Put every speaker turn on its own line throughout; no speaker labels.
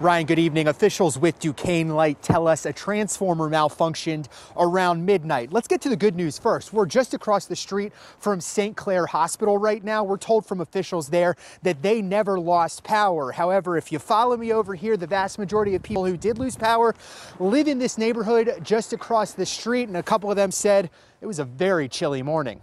Ryan, good evening. Officials with Duquesne Light tell us a transformer malfunctioned around midnight. Let's get to the good news first. We're just across the street from St. Clair Hospital right now. We're told from officials there that they never lost power. However, if you follow me over here, the vast majority of people who did lose power live in this neighborhood just across the street, and a couple of them said it was a very chilly morning.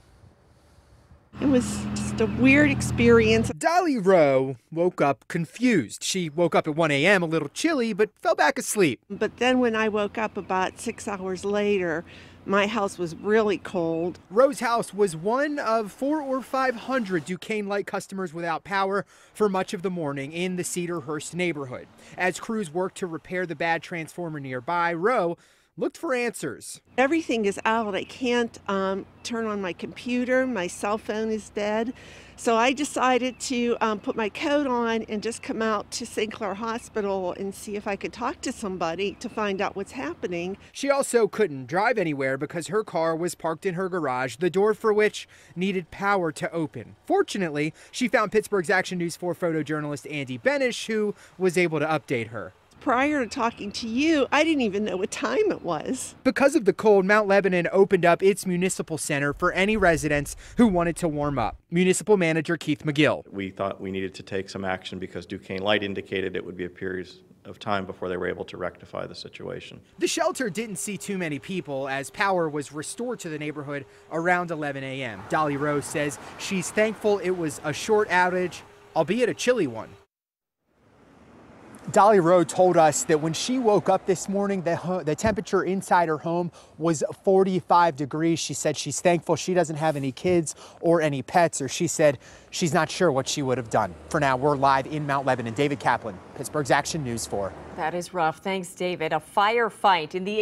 It was just a weird experience.
Dolly Rowe woke up confused. She woke up at 1 a.m. a little chilly, but fell back asleep.
But then when I woke up about six hours later, my house was really cold.
Rowe's house was one of four or 500 Duquesne Light customers without power for much of the morning in the Cedarhurst neighborhood. As crews worked to repair the bad transformer nearby, Rowe looked for answers.
Everything is out. I can't um, turn on my computer. My cell phone is dead. So I decided to um, put my coat on and just come out to St. Clair Hospital and see if I could talk to somebody to find out what's happening.
She also couldn't drive anywhere because her car was parked in her garage, the door for which needed power to open. Fortunately, she found Pittsburgh's Action News 4 photojournalist Andy Benish, who was able to update her
prior to talking to you, I didn't even know what time it was.
Because of the cold, Mount Lebanon opened up its municipal center for any residents who wanted to warm up. Municipal manager Keith McGill.
We thought we needed to take some action because Duquesne Light indicated it would be a period of time before they were able to rectify the situation.
The shelter didn't see too many people as power was restored to the neighborhood around 11 a.m. Dolly Rowe says she's thankful it was a short outage, albeit a chilly one. Dolly Rowe told us that when she woke up this morning, the, the temperature inside her home was 45 degrees. She said she's thankful she doesn't have any kids or any pets, or she said she's not sure what she would have done. For now, we're live in Mount Lebanon. David Kaplan, Pittsburgh's Action News 4.
That is rough. Thanks, David. A firefight in the